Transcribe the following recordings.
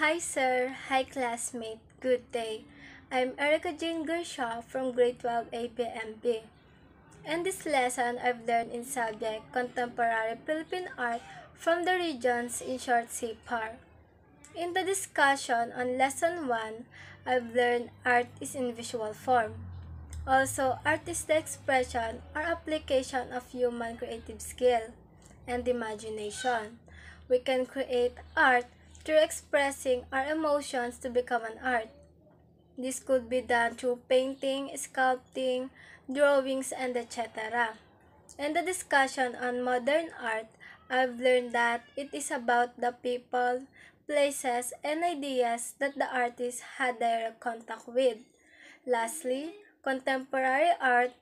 Hi sir, hi classmate, good day. I'm Ericka Jane Garcia from grade 12 APMB. In this lesson, I've learned in subject Contemporary Philippine Art from the regions in short CPAR. In the discussion on lesson 1, I've learned art is in visual form. Also, art is the expression or application of human creative skill and imagination. We can create art through expressing our emotions to become an art. This could be done through painting, sculpting, drawings, and etc. In the discussion on modern art, I've learned that it is about the people, places, and ideas that the artist had direct contact with. Lastly, contemporary art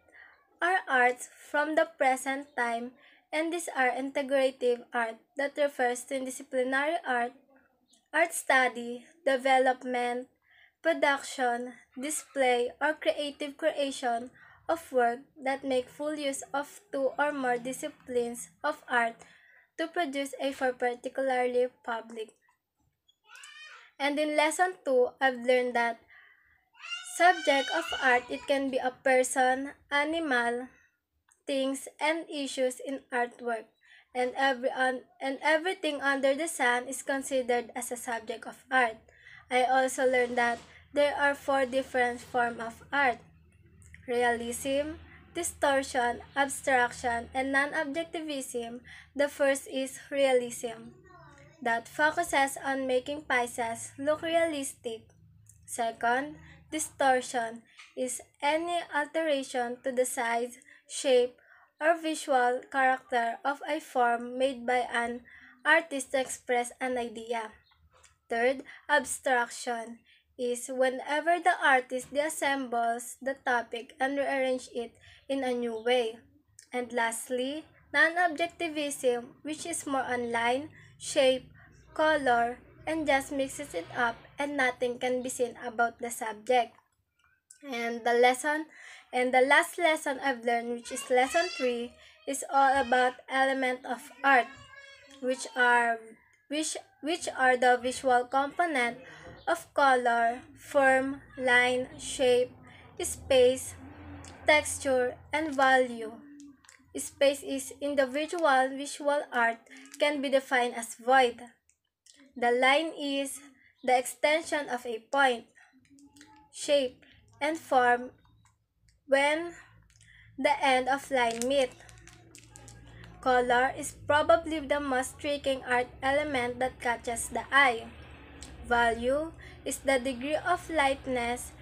are arts from the present time and these are integrative art that refers to disciplinary art, art study, development, production, display, or creative creation of work that make full use of two or more disciplines of art to produce a for particularly public. And in lesson 2, I've learned that subject of art, it can be a person, animal, things, and issues in artwork. And, every un- and everything under the sun is considered as a subject of art. I also learned that there are four different forms of art. Realism, distortion, abstraction, and non-objectivism. The first is realism that focuses on making pieces look realistic. Second, distortion is any alteration to the size, shape, or visual character of a form made by an artist to express an idea. Third, abstraction is whenever the artist disassembles the topic and rearrange it in a new way. And lastly, non-objectivism, which is more on line, shape, color, and just mixes it up and nothing can be seen about the subject. And the lesson and the last lesson I've learned, which is lesson 3, is all about element of art, which are which which are the visual component of color, form, line, shape, space, texture, and value. Space is individual visual art can be defined as void. The line is the extension of a point, shape, and form when the end of line meet. Color is probably the most striking art element that catches the eye. Value is the degree of lightness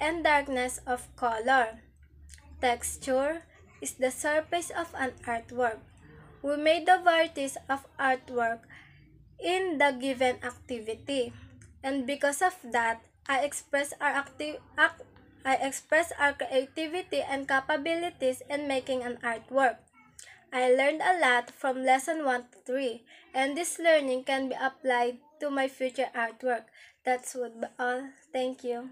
and darkness of color. Texture is the surface of an artwork. We made the varieties of artwork in the given activity. And because of that, I express our active I express our creativity and capabilities in making an artwork. I learned a lot from lesson 1 to 3, and this learning can be applied to my future artwork. That's all. Thank you.